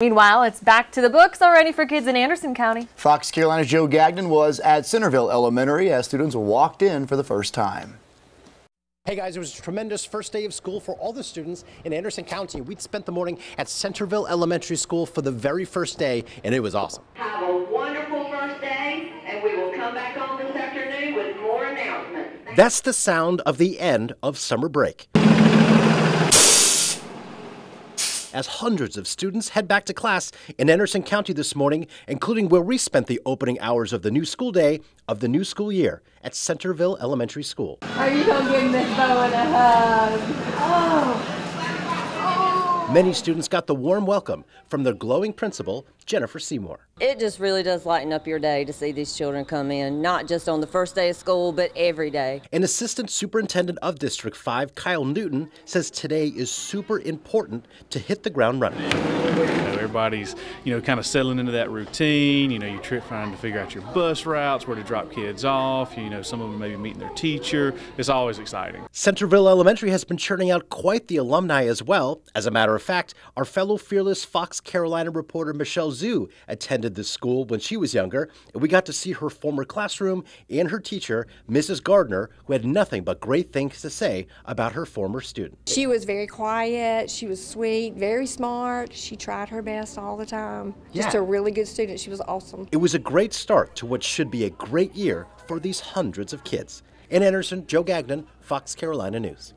Meanwhile, it's back to the books already for kids in Anderson County. Fox Carolina's Joe Gagnon was at Centerville Elementary as students walked in for the first time. Hey guys, it was a tremendous first day of school for all the students in Anderson County. We'd spent the morning at Centerville Elementary School for the very first day, and it was awesome. Have a wonderful first day, and we will come back on this afternoon with more announcements. That's the sound of the end of summer break. As hundreds of students head back to class in Anderson County this morning, including where we spent the opening hours of the new school day of the new school year at Centerville Elementary School. Are you gonna give Miss Bowen a hug? Many students got the warm welcome from their glowing principal, Jennifer Seymour. It just really does lighten up your day to see these children come in, not just on the first day of school, but every day. An assistant superintendent of District 5, Kyle Newton, says today is super important to hit the ground running. You everybody's, you know, kind of settling into that routine. You know, you're trying to figure out your bus routes, where to drop kids off. You know, some of them maybe meeting their teacher. It's always exciting. Centerville Elementary has been churning out quite the alumni as well. As a matter of fact, our fellow fearless Fox Carolina reporter Michelle Zhu attended this school when she was younger, and we got to see her former classroom and her teacher, Mrs. Gardner, who had nothing but great things to say about her former student. She was very quiet, she was sweet, very smart. She tried her best all the time. Just yeah. a really good student. She was awesome. It was a great start to what should be a great year for these hundreds of kids. In Anderson, Joe Gagnon, Fox Carolina News.